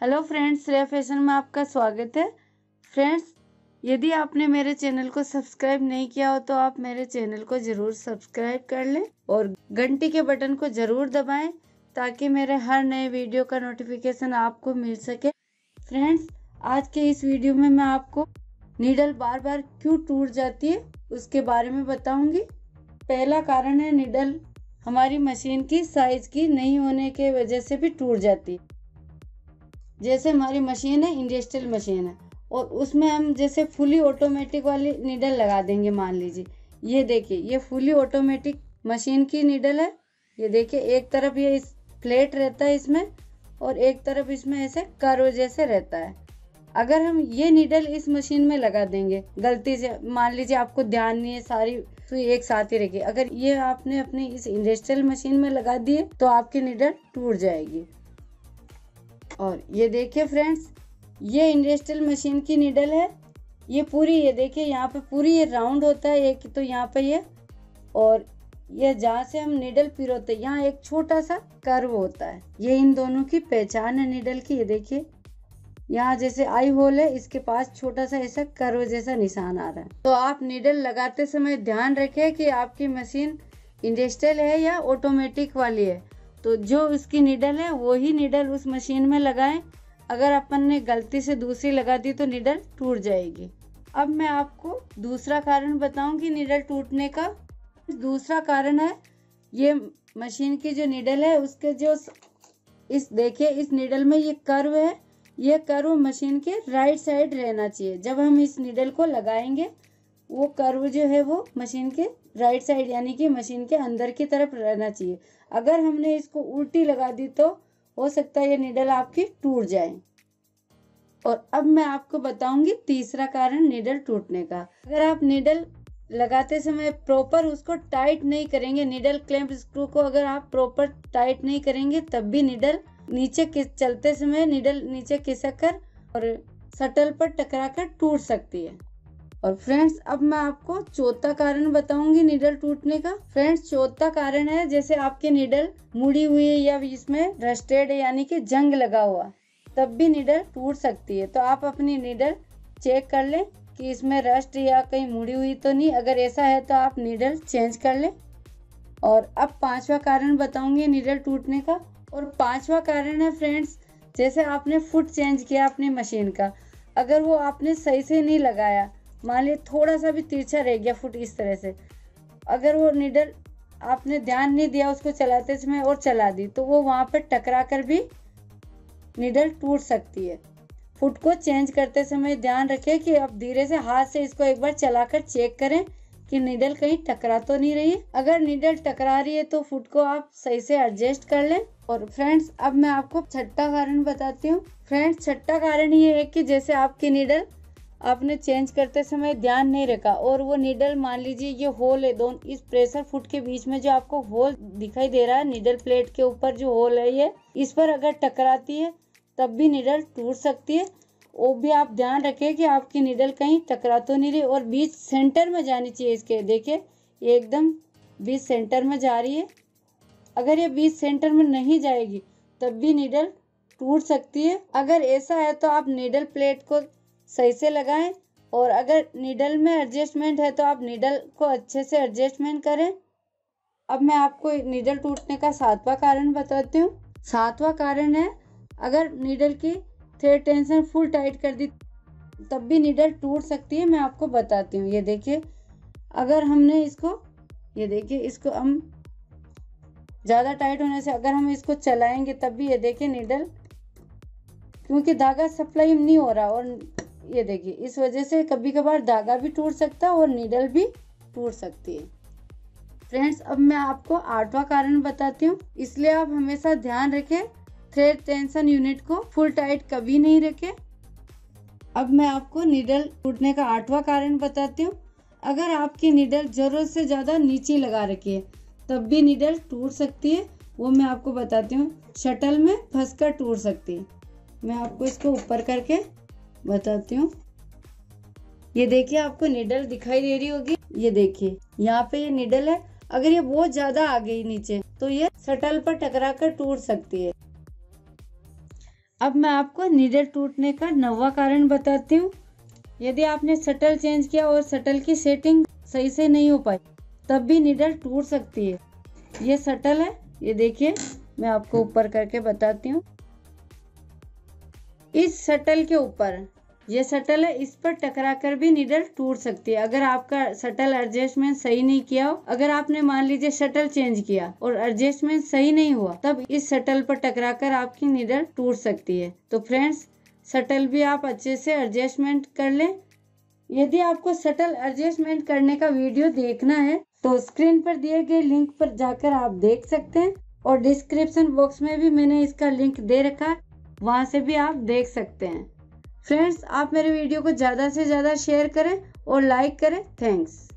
Hello friends Shreya fashion में आपका स्वागत है। फ्रेंड्स यदि आपने मेरे चैनल को सब्सक्राइब नहीं किया हो तो आप मेरे चैनल को ज़रूर सब्सक्राइब कर लें और घंटी के बटन को ज़रूर दबाएँ ताकि मेरे हर नए वीडियो का नोटिफिकेशन आपको मिल सके। फ्रेंड्स आज के इस वीडियो में मैं आपको नीडल बार बार क्यों टूट जाती है उसके बारे में बताऊँगी। पहला कारण है निडल हमारी मशीन की साइज़ की नहीं होने के वजह से भी टूट जाती। जैसे हमारी मशीन है इंडस्ट्रियल मशीन है, और उसमें हम जैसे फुली ऑटोमेटिक वाली निडल लगा देंगे, मान लीजिए। ये देखिए, ये फुली ऑटोमेटिक मशीन की निडल है। ये देखिए, एक तरफ़ ये इस फ्लेट रहता है इसमें, और एक तरफ़ इसमें ऐसे कर्व जैसे रहता है। अगर हम ये नीडल इस मशीन में लगा देंगे, गलती से, मान लीजिए आपको ध्यान नहीं है, सारी सुई एक साथ ही रहेगी। अगर ये आपने अपनी इस इंडस्ट्रियल मशीन में लगा दिए तो आपकी नीडल टूट जाएगी। और ये देखिए फ्रेंड्स ये इंडस्ट्रियल मशीन की नीडल है। ये पूरी, ये देखिए, यहाँ पे पूरी ये राउंड होता है, एक तो यहाँ पे ये, और ये जहाँ से हम नीडल पिरोते यहाँ एक छोटा सा कर्व होता है। ये इन दोनों की पहचान है नीडल की, ये देखिए। यहाँ जैसे आई होल है, इसके पास छोटा सा ऐसा कर्व जैसा निशान आ रहा है। तो आप नीडल लगाते समय ध्यान रखें कि आपकी मशीन इंडस्ट्रियल है या ऑटोमेटिक वाली है। तो जो उसकी नीडल है, वही नीडल उस मशीन में लगाएँ। अगर अपन ने गलती से दूसरी लगा दी तो नीडल टूट जाएगी। अब मैं आपको दूसरा कारण बताऊँगी नीडल टूटने का। दूसरा कारण है, ये मशीन की जो नीडल है, उसके जो इस, देखिए, इस नीडल में ये कर्व है। ये कर्व मशीन के राइट साइड रहना चाहिए। जब हम इस नीडल को लगाएँगे, वो कर्व जो है वो मशीन के राइट साइड, यानी कि मशीन के अंदर की तरफ़ रहना चाहिए। अगर हमने इसको उल्टी लगा दी तो हो सकता है ये नीडल आपकी टूट जाए। और अब मैं आपको बताऊँगी तीसरा कारण नीडल टूटने का। अगर आप नीडल लगाते समय प्रॉपर उसको टाइट नहीं करेंगे नीडल क्लैंप स्क्रू को अगर आप प्रॉपर टाइट नहीं करेंगे, तब भी नीडल नीचे चलते समय नीडल नीचे खिसक कर और सटल पर टकरा कर टूट सकती है। और फ्रेंड्स अब मैं आपको चौथा कारण बताऊँगी निडल टूटने का। फ्रेंड्स चौथा कारण है जैसे आपके निडल मुड़ी हुई है या इसमें रस्टेड है, यानी कि जंग लगा हुआ। तब भी निडल टूट सकती है। तो आप अपनी निडल चेक कर लें कि इसमें रस्ट या कहीं मुड़ी हुई तो नहीं। अगर ऐसा है तो आप नीडल चेंज कर लें। और अब पांचवा कारण बताऊँगी नीडल टूटने का। और पांचवा कारण है फ्रेंड्स जैसे आपने फुट चेंज किया अपनी मशीन का। अगर वो आपने सही से नहीं लगाया, मान लीजिए थोड़ा सा भी तिरछा रह गया फुट इस तरह से, अगर वो निडल आपने ध्यान नहीं दिया उसको चलाते समय और चला दी तो वो वहाँ पर टकरा कर भी निडल टूट सकती है। फुट को चेंज करते समय ध्यान रखें कि अब धीरे से हाथ से इसको एक बार चलाकर चेक करें कि निडल कहीं टकरा तो नहीं रही अगर निडल टकरा रही है तो फुट को आप सही से एडजस्ट कर लें। और फ्रेंड्स अब मैं आपको छठा कारण बताती हूँ। फ्रेंड्स छठा कारण ये है कि जैसे आपकी नीडल आपने चेंज करते समय ध्यान नहीं रखा और वो नीडल मान लीजिए ये होल है, दोनों, इस प्रेशर फुट के बीच में जो आपको होल दिखाई दे रहा है नीडल प्लेट के ऊपर जो होल है ये, इस पर अगर टकराती है, तब भी नीडल टूट सकती है। वो भी आप ध्यान रखें कि आपकी नीडल कहीं टकरा तो नहीं रही और बीच सेंटर में जानी चाहिए इसके। देखिए एकदम बीच सेंटर में जा रही है। अगर ये बीच सेंटर में नहीं जाएगी, तब भी नीडल टूट सकती है। अगर ऐसा है तो आप नीडल प्लेट को सही से लगाएँ और अगर नीडल में एडजस्टमेंट है तो आप नीडल को अच्छे से एडजस्टमेंट करें। अब मैं आपको नीडल टूटने का सातवां कारण बताती हूँ। सातवां कारण है, अगर नीडल की थ्रेड टेंशन फुल टाइट कर दी, तब भी नीडल टूट सकती है, मैं आपको बताती हूँ। ये देखिए, अगर हमने इसको, ये देखिए, इसको हम ज़्यादा टाइट होने से अगर हम इसको चलाएँगे तब भी ये देखिए नीडल क्योंकि धागा सप्लाई नहीं हो रहा और ये देखिए, इस वजह से कभी कभार धागा भी टूट सकता है और नीडल भी टूट सकती है। फ्रेंड्स अब मैं आपको आठवां कारण बताती हूँ। इसलिए आप हमेशा ध्यान रखें थ्रेड टेंशन यूनिट को फुल टाइट कभी नहीं रखें। अब मैं आपको नीडल टूटने का आठवां कारण बताती हूँ। अगर आपकी नीडल ज़रूरत से ज़्यादा नीचे लगा रखी है तब भी नीडल टूट सकती है, वो मैं आपको बताती हूँ। शटल में फंस कर टूट सकती है। मैं आपको इसको ऊपर करके बताती हूँ। ये देखिए, आपको निडल दिखाई दे रही होगी। ये देखिए, यहाँ पे ये निडल है। अगर ये बहुत ज़्यादा आ गई नीचे तो ये शटल पर टकरा कर टूट सकती है। अब मैं आपको नीडल टूटने का नवा कारण बताती हूँ। यदि आपने शटल चेंज किया और शटल की सेटिंग सही से नहीं हो पाई तब भी नीडल टूट सकती है। ये सटल है। ये देखिए, मैं आपको ऊपर करके बताती हूँ। इस शटल के ऊपर, ये सटल है, इस पर टकरा कर भी नीडल टूट सकती है। अगर आपका शटल एडजस्टमेंट सही नहीं किया हो, अगर आपने मान लीजिए शटल चेंज किया और एडजस्टमेंट सही नहीं हुआ, तब इस शटल पर टकरा कर आपकी नीडल टूट सकती है। तो फ्रेंड्स शटल भी आप अच्छे से एडजस्टमेंट कर लें। यदि आपको शटल एडजस्टमेंट करने का वीडियो देखना है तो स्क्रीन पर दिए गए लिंक पर जाकर आप देख सकते हैं और डिस्क्रिप्शन बॉक्स में भी मैंने इसका लिंक दे रखा है, वहाँ से भी आप देख सकते हैं। फ्रेंड्स आप मेरे वीडियो को ज़्यादा से ज़्यादा शेयर करें और लाइक करें। थैंक्स